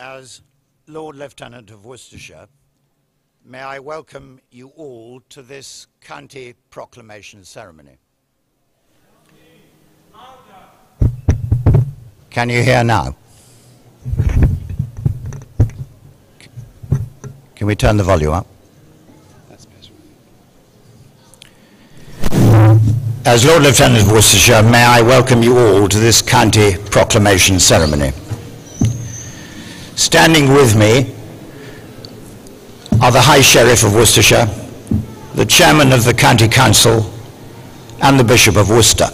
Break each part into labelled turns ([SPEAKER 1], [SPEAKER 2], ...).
[SPEAKER 1] As Lord Lieutenant of Worcestershire, may I welcome you all to this county proclamation ceremony. Can you hear now? Can we turn the volume up? As Lord Lieutenant of Worcestershire, may I welcome you all to this county proclamation ceremony. Standing with me are the High Sheriff of Worcestershire, the Chairman of the County Council, and the Bishop of Worcester.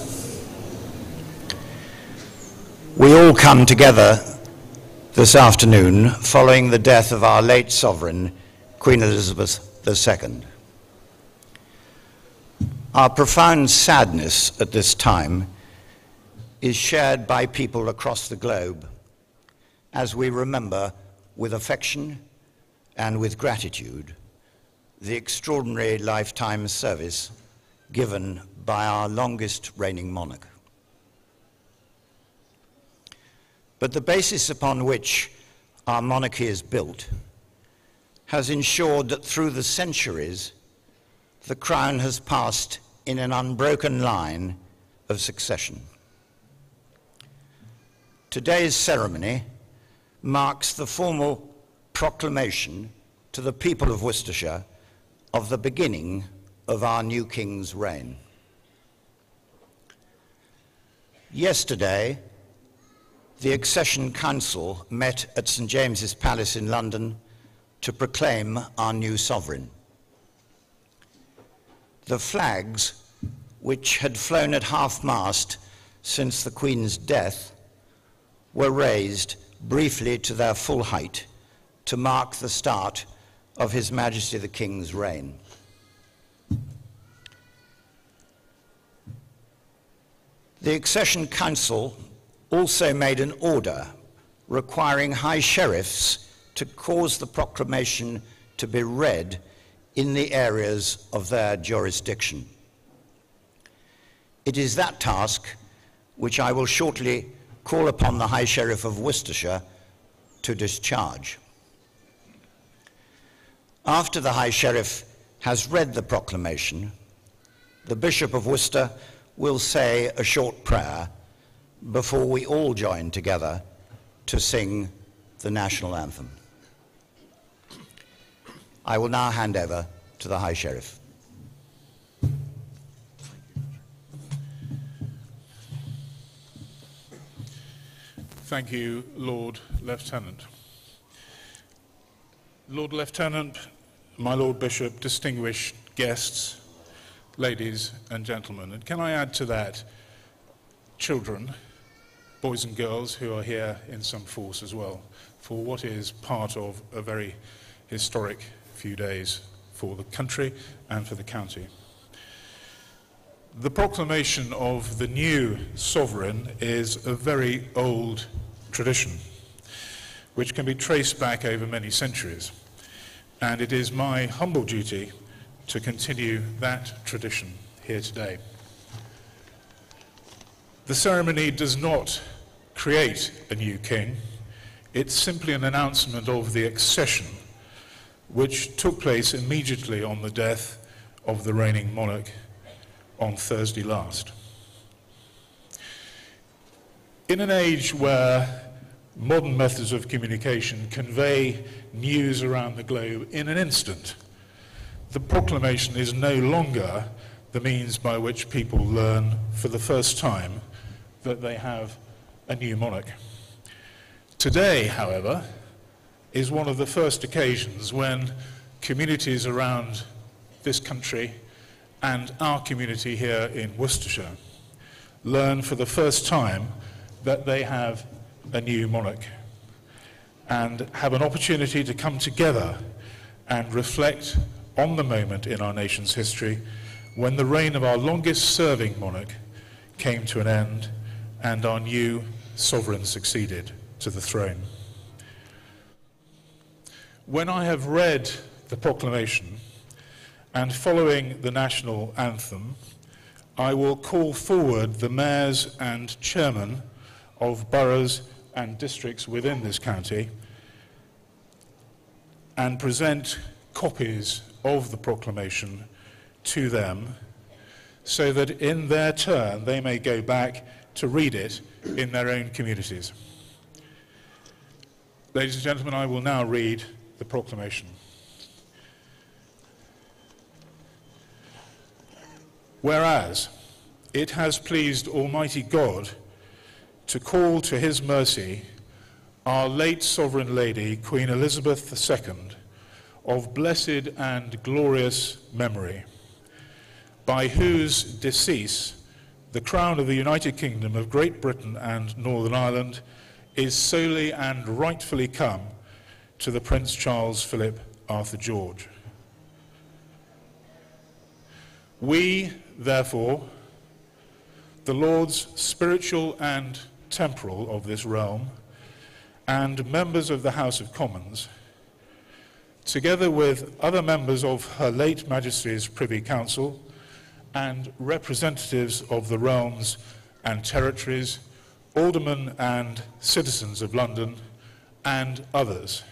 [SPEAKER 1] We all come together this afternoon following the death of our late sovereign, Queen Elizabeth II. Our profound sadness at this time is shared by people across the globe as we remember with affection and with gratitude the extraordinary lifetime service given by our longest reigning monarch. But the basis upon which our monarchy is built has ensured that through the centuries, the crown has passed in an unbroken line of succession. Today's ceremony marks the formal proclamation to the people of Worcestershire of the beginning of our new king's reign. Yesterday, the Accession Council met at St James's Palace in London to proclaim our new sovereign. The flags, which had flown at half-mast since the Queen's death, were raised briefly to their full height to mark the start of His Majesty the King's reign. The Accession Council also made an order requiring high sheriffs to cause the proclamation to be read in the areas of their jurisdiction. It is that task which I will shortly call upon the High Sheriff of Worcestershire to discharge. After the High Sheriff has read the proclamation, the Bishop of Worcester will say a short prayer before we all join together to sing the national anthem. I will now hand over to the High Sheriff.
[SPEAKER 2] Thank you, Lord Lieutenant. Lord Lieutenant, my Lord Bishop, distinguished guests, ladies and gentlemen, and can I add to that children, boys and girls who are here in some force as well, for what is part of a very historic few days for the country and for the county. The proclamation of the new sovereign is a very old tradition, which can be traced back over many centuries. And it is my humble duty to continue that tradition here today. The ceremony does not create a new king. It's simply an announcement of the accession, which took place immediately on the death of the reigning monarch on Thursday last. In an age where modern methods of communication convey news around the globe in an instant, the proclamation is no longer the means by which people learn for the first time that they have a new monarch. Today, however, is one of the first occasions when communities around this country and our community here in Worcestershire learn for the first time that they have a new monarch and have an opportunity to come together and reflect on the moment in our nation's history when the reign of our longest serving monarch came to an end and our new sovereign succeeded to the throne. When I have read the proclamation, and following the national anthem, I will call forward the mayors and chairmen of boroughs and districts within this county and present copies of the proclamation to them so that in their turn they may go back to read it in their own communities. Ladies and gentlemen, I will now read the proclamation. Whereas it has pleased Almighty God to call to his mercy our late Sovereign Lady, Queen Elizabeth II, of blessed and glorious memory, by whose decease the crown of the United Kingdom of Great Britain and Northern Ireland is solely and rightfully come to the Prince Charles Philip Arthur George. We, therefore, the Lords spiritual and temporal of this realm, and members of the House of Commons, together with other members of Her late Majesty's Privy Council and representatives of the realms and territories, aldermen and citizens of London, and others,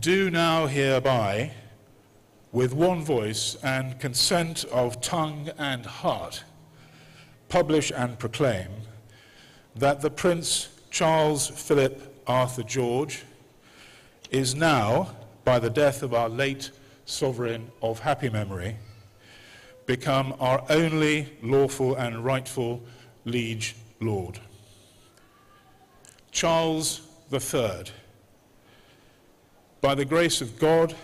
[SPEAKER 2] do now hereby, with one voice and consent of tongue and heart, publish and proclaim that the Prince Charles Philip Arthur George is now, by the death of our late sovereign of happy memory, become our only lawful and rightful liege lord. Charles III, by the grace of God,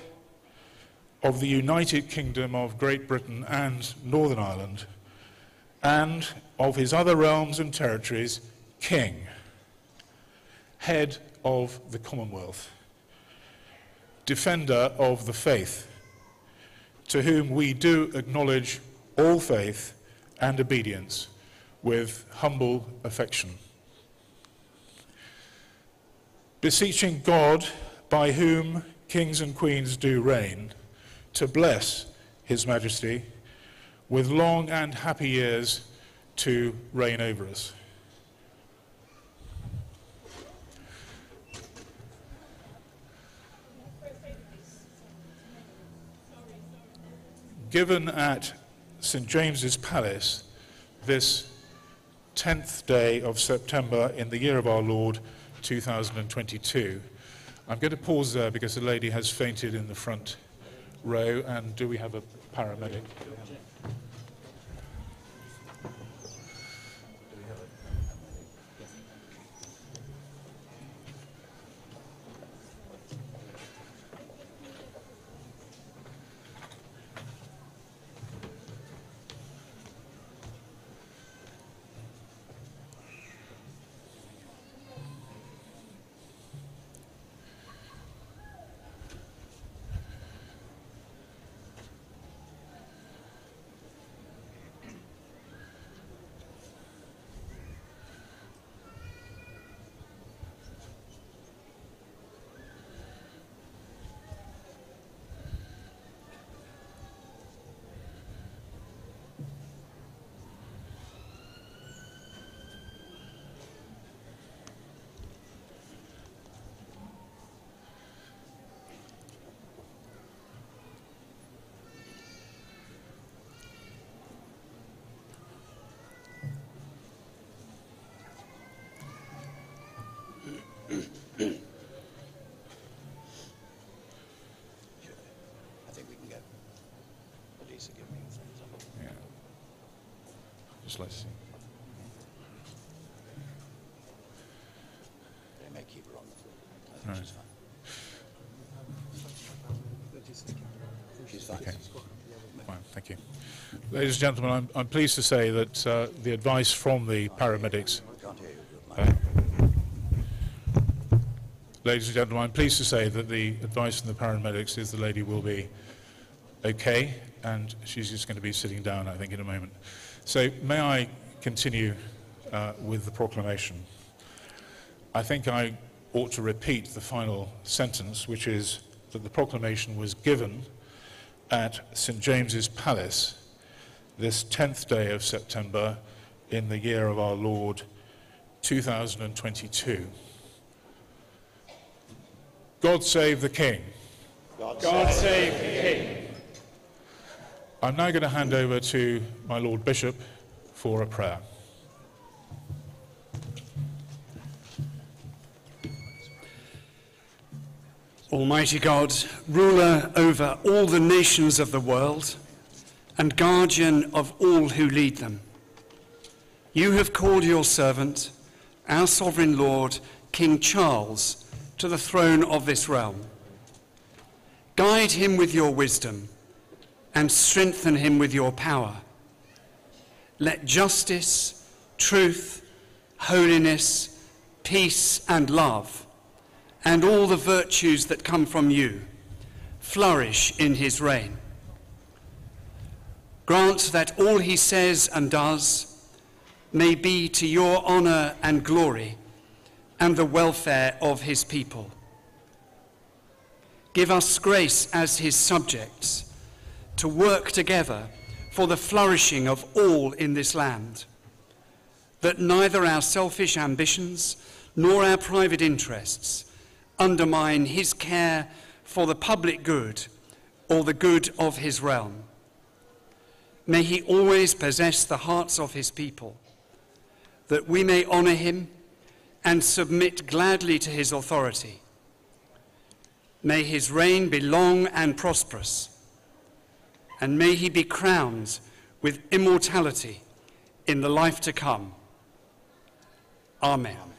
[SPEAKER 2] of the United Kingdom of Great Britain and Northern Ireland, and of his other realms and territories, King, head of the Commonwealth, defender of the faith, to whom we do acknowledge all faith and obedience with humble affection. Beseeching God, by whom kings and queens do reign, to bless His Majesty with long and happy years to reign over us. Given at St. James's Palace this 10th day of September in the year of our Lord 2022. I'm going to pause there because a lady has fainted in the front row, and do we have a paramedic?
[SPEAKER 1] I think we can go. Elisa, give me a thumbs up.
[SPEAKER 2] Yeah. Just let's see.
[SPEAKER 1] They may keep her on the floor. I think she's fine. She's fine.
[SPEAKER 2] Okay. Fine, thank you. Ladies and gentlemen, I'm, I'm pleased to say that uh, the advice from the paramedics.
[SPEAKER 1] Can't hear you.
[SPEAKER 2] Uh, ladies and gentlemen, I'm pleased to say that the advice from the paramedics is the lady will be okay, and she's just going to be sitting down, I think, in a moment. So, may I continue uh, with the proclamation? I think I ought to repeat the final sentence, which is that the proclamation was given at St. James's Palace this 10th day of September in the year of our Lord 2022. God save the King.
[SPEAKER 3] God save the King.
[SPEAKER 2] I'm now going to hand over to my Lord Bishop for a prayer.
[SPEAKER 3] Almighty God, ruler over all the nations of the world and guardian of all who lead them, you have called your servant, our sovereign Lord, King Charles, to the throne of this realm. Guide him with your wisdom and strengthen him with your power. Let justice, truth, holiness, peace, and love, and all the virtues that come from you, flourish in his reign. Grant that all he says and does may be to your honor and glory and the welfare of his people. Give us grace as his subjects to work together for the flourishing of all in this land, that neither our selfish ambitions nor our private interests undermine his care for the public good or the good of his realm. May he always possess the hearts of his people, that we may honor him and submit gladly to his authority. May his reign be long and prosperous, and may he be crowned with immortality in the life to come. Amen.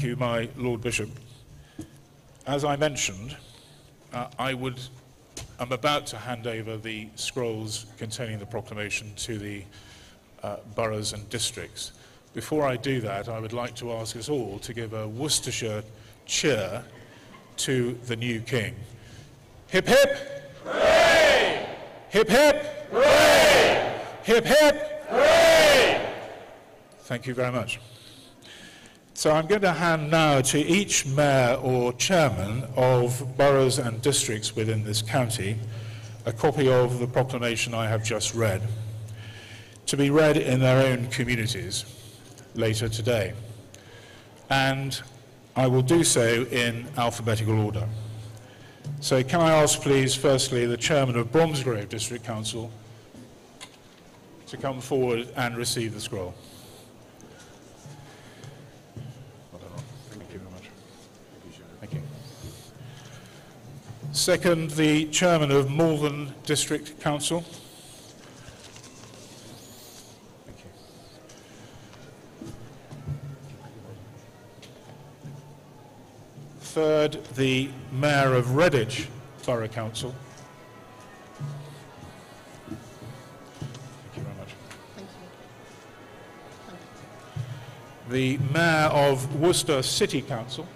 [SPEAKER 2] Thank you, my Lord Bishop. As I mentioned, uh, I would, I'm about to hand over the scrolls containing the proclamation to the uh, boroughs and districts. Before I do that, I would like to ask us all to give a Worcestershire cheer to the new king. Hip hip! Hooray! Hip hip! Hooray! Hip hip! Hooray! Thank you very much. So I'm going to hand now to each mayor or chairman of boroughs and districts within this county a copy of the proclamation I have just read, to be read in their own communities later today. And I will do so in alphabetical order. So can I ask please, firstly, the chairman of Bromsgrove District Council to come forward and receive the scroll. Thank you very much. Thank you. Second, the chairman of Malvern District Council. Third, the mayor of Redditch Borough Council. Thank you very much. Thank you. The mayor of Worcester City Council.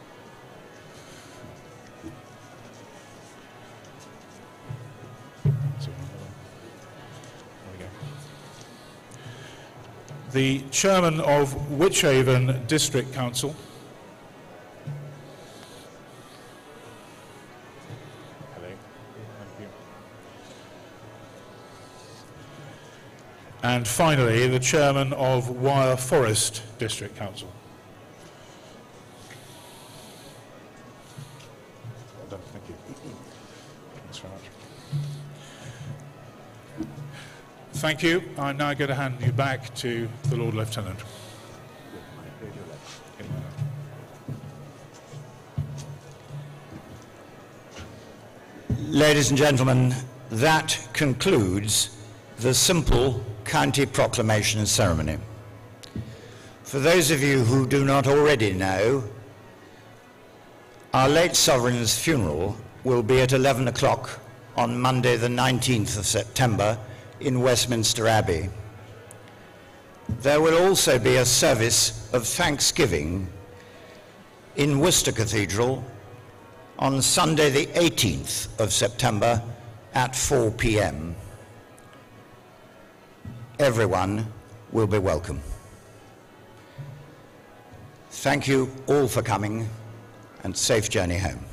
[SPEAKER 2] The chairman of Wychavon District Council. And finally, the chairman of Wyre Forest District Council. Thank you. I'm now going to hand you back to the Lord Lieutenant.
[SPEAKER 1] Ladies and gentlemen, that concludes the simple county proclamation ceremony. For those of you who do not already know, our late sovereign's funeral will be at 11 o'clock on Monday, the 19th of September, in Westminster Abbey. There will also be a service of thanksgiving in Worcester Cathedral on Sunday, the 18th of September at 4 p.m. Everyone will be welcome. Thank you all for coming and safe journey home.